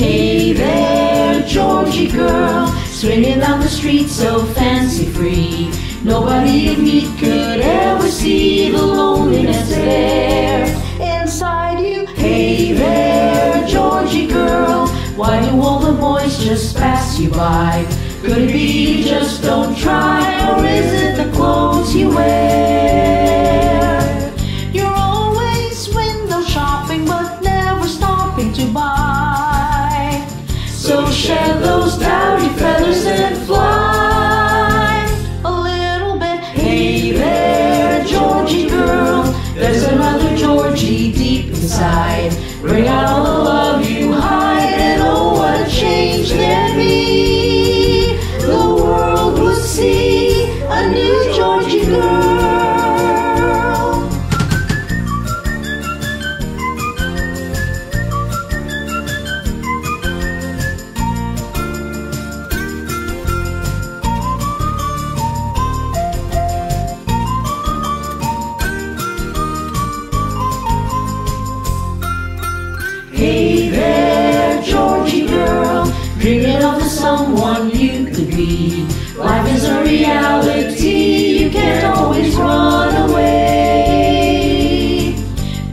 Hey there, Georgy girl, swinging down the street so fancy free. Nobody you meet could ever see the loneliness there inside you. Hey there, Georgy girl, why do all the boys just pass you by? Could it be you just don't try, or is it the clothes you wear? You're always window shopping, but never stopping to buy. Shed those dowdy feathers and fly a little bit. Hey there, Georgy girl, there's another Georgy deep inside. Bring out all the love you Life is a reality, you can't always run away.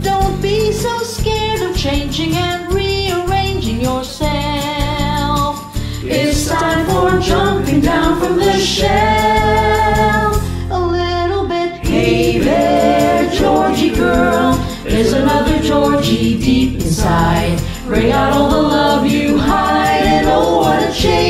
Don't be so scared of changing and rearranging yourself. It's time for jumping down from the shelf a little bit. Hey there, Georgy girl, there's another Georgy deep inside. Bring out all the love you hide, and oh, what a change.